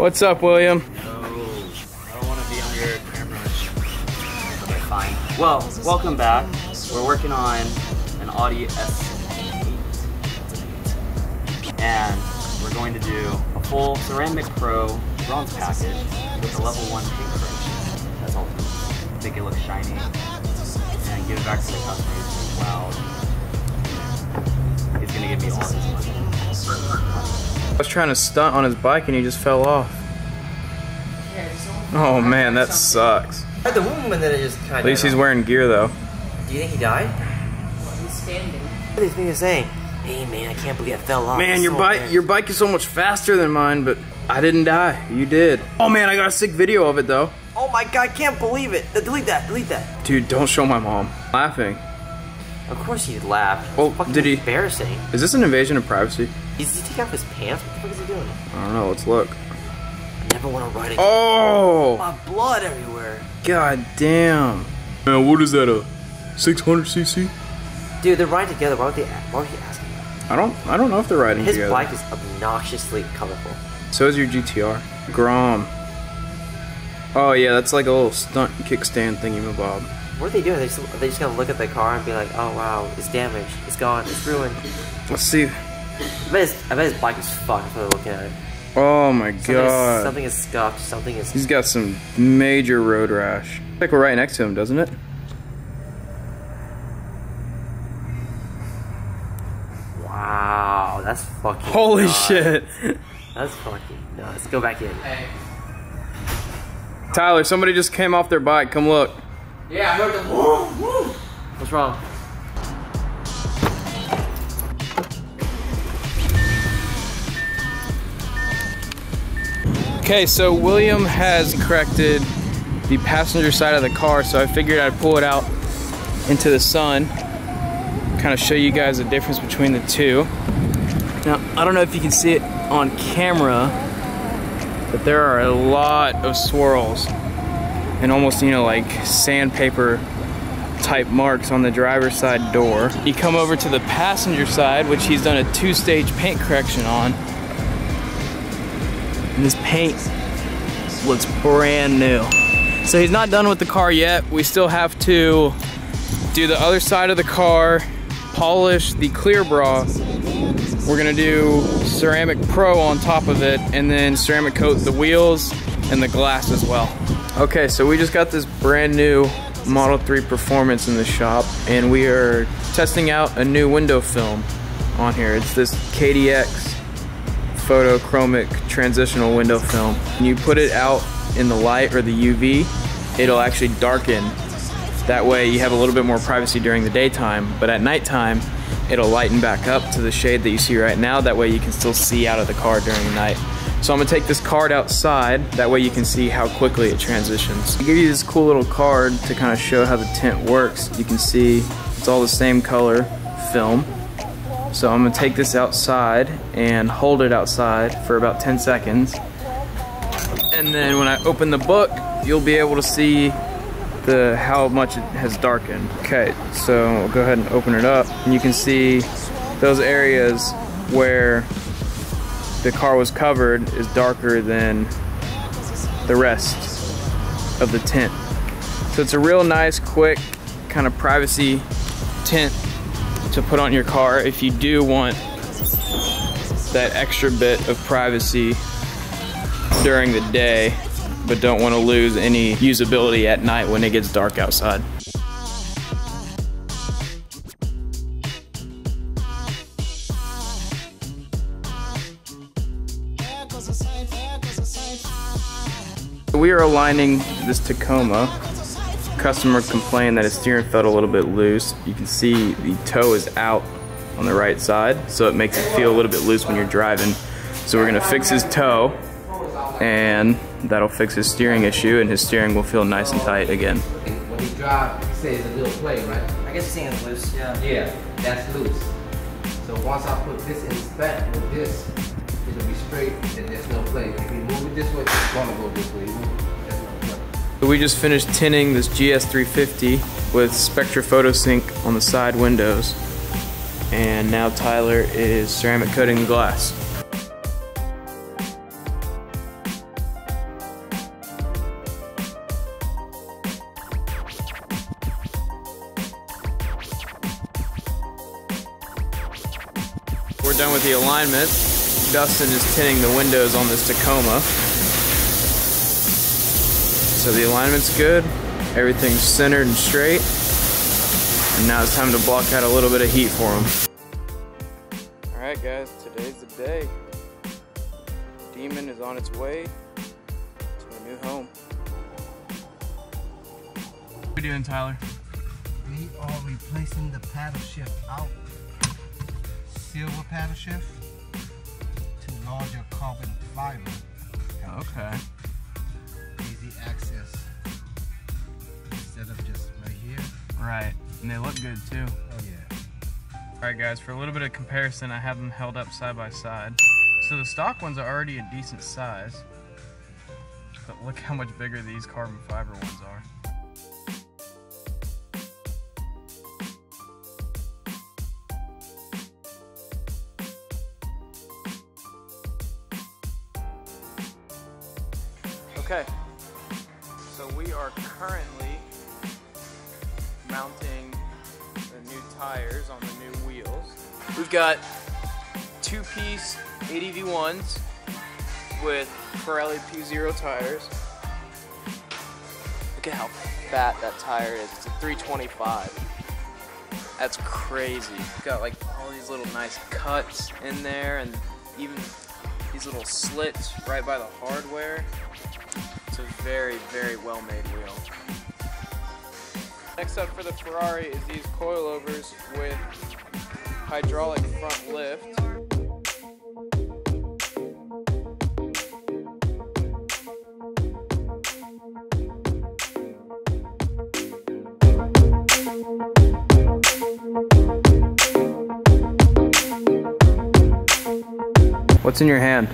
What's up, William? Oh, I don't want to be on your camera. Okay, fine. Well, welcome back. We're working on an Audi S8. And we're going to do a full Ceramic Pro bronze package with a level 1 paint correction. That's all. Make it look shiny. And give it back to the customer. He's wow. He's going to give me all his money. I was trying to stunt on his bike and he just fell off. Oh man, that sucks. At the woman it just kind. At least he's wearing gear though. Do you think he died? He's standing. What is he saying? Hey man, I can't believe I fell off. Man, your bike bad." your bike is so much faster than mine, but I didn't die. You did. Oh man, I got a sick video of it though. Oh my god, I can't believe it. Delete that. Delete that. Dude, don't show my mom. Laughing. Of course he laughed. Well, It's fucking did he- Embarrassing. Is this an invasion of privacy? Is he taking off his pants? What the fuck is he doing? I don't know. Let's look. I never want to ride again. Oh, My blood everywhere. god damn. Man, what is that? A 600 cc? Dude, they're riding together. Why would they? Why would he ask? I don't. I don't know if they're riding His together. bike is obnoxiously colorful. So is your GTR. Grom. Oh yeah, that's like a little stunt kickstand thingy bob. What are they doing? They just, are they just gonna look at the car and be like, "Oh wow, it's damaged. It's gone. It's ruined." Let's see. I bet his, I bet his bike is fucked. If looking at it. Oh my Something, god. is, something is scuffed. Something is. He's got some major road rash. Like we're right next to him, doesn't it? Wow, that's fucking. Holy nuts. shit. That's fucking nuts. Go back in. Hey. Tyler, somebody just came off their bike. Come look. Yeah, I heard the woo, woo. What's wrong? Okay, so William has corrected the passenger side of the car, so I figured I'd pull it out into the sun, kind of show you guys the difference between the two. Now, I don't know if you can see it on camera, but there are a lot of swirls and almost, you know, like sandpaper type marks on the driver's side door. You come over to the passenger side, which he's done a two-stage paint correction on, and this paint looks brand new. So he's not done with the car yet. We still have to do the other side of the car, polish the clear bra. We're gonna do ceramic pro on top of it and then ceramic coat the wheels and the glass as well. Okay, so we just got this brand new Model 3 Performance in the shop and we are testing out a new window film on here. It's this KDX photochromic transitional window film. When you put it out in the light or the UV, it'll actually darken. That way you have a little bit more privacy during the daytime, but at nighttime, it'll lighten back up to the shade that you see right now. That way you can still see out of the car during the night. So I'm gonna take this card outside, that way you can see how quickly it transitions. I give you this cool little card to kind of show how the tint works. You can see it's all the same color film. So I'm gonna take this outside and hold it outside for about 10 seconds. And then when I open the book, you'll be able to see the how much it has darkened. Okay, so I'll go ahead and open it up. And you can see those areas where the car was covered is darker than the rest of the tent. So it's a real nice, quick, kind of privacy tent to put on your car if you do want that extra bit of privacy during the day but don't want to lose any usability at night when it gets dark outside. We are aligning this Tacoma. Customer complained that his steering felt a little bit loose. You can see the toe is out on the right side, so it makes it feel a little bit loose when you're driving. So we're gonna fix his toe, and that'll fix his steering issue, and his steering will feel nice and tight again. When you drive, you say it's a little play, right? I guess seeing it's loose. Yeah. Yeah, that's loose. So once I put this in spec with this, it'll be straight and there's no play. If you move it this way, it's gonna go this way. So we just finished tinning this GS350 with Spectra PhotoSync on the side windows. And now Tyler is ceramic coating the glass. We're done with the alignment. Dustin is tinting the windows on this Tacoma. So the alignment's good, everything's centered and straight. And now it's time to block out a little bit of heat for them. All right guys, today's the day. Demon is on its way to a new home. What are we doing, Tyler? We are replacing the paddle shift out. Silver paddle shift to larger carbon fiber. Okay. Easy access. Instead of just right here. Right, and they look good too. Oh yeah. All right, guys, for a little bit of comparison, I have them held up side by side. So the stock ones are already a decent size, but look how much bigger these carbon fiber ones are. Okay, so we are currently mounting the new tires on the new wheels. We've got two-piece ADV1s with Pirelli P Zero tires. Look at how fat that tire is. It's a 325. That's crazy. Got like all these little nice cuts in there and even these little slits right by the hardware. It's a very, very well made wheel. Next up for the Ferrari is these coilovers with hydraulic front lift. What's in your hand?